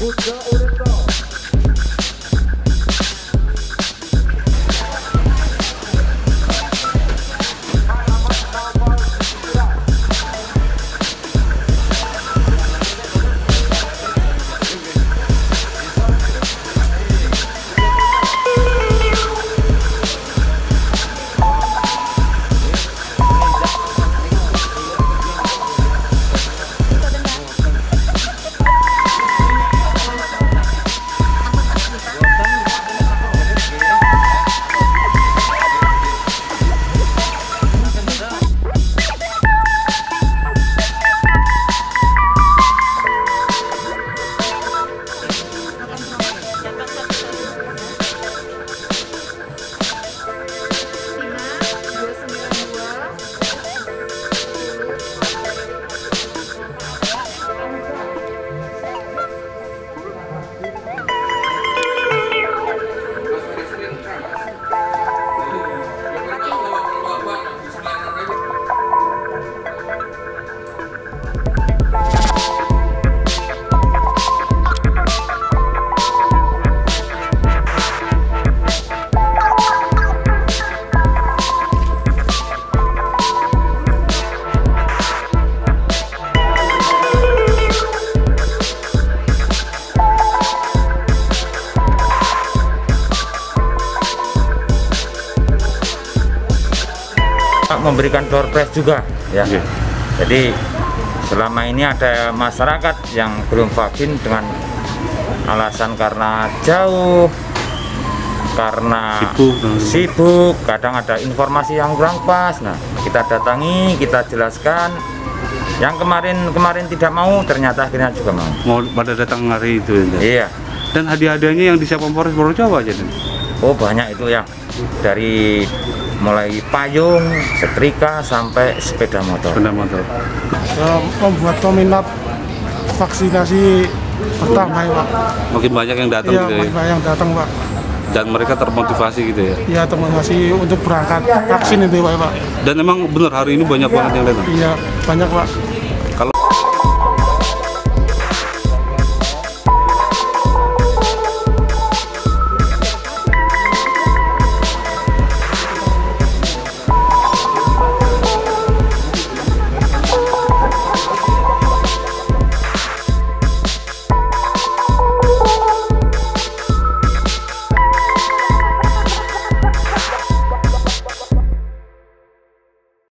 Usa, usa. Memberikan door prize juga ya. Oke. Jadi selama ini ada masyarakat yang belum vaksin dengan alasan karena jauh, karena Sibuk, sibuk, kadang ada informasi yang kurang pas. Nah, kita datangi, kita jelaskan. Yang kemarin kemarin tidak mau, ternyata akhirnya juga mau. Mau pada datang hari itu ya. Iya. Dan hadiah-hadiahnya yang disiapkan Polres Purworejo apa aja? Dan? Oh banyak itu ya dari mulai payung, setrika sampai sepeda motor. Benda motor. Ya, membuat peminat vaksinasi bertambah ya, Pak. Makin banyak yang datang Iya, gitu ya. banyak yang datang Pak. Dan mereka termotivasi gitu ya. Iya, termotivasi untuk berangkat vaksin itu Pak. ya, Pak. Dan emang bener hari ini banyak banget yang datang. Iya, banyak Pak. Kalau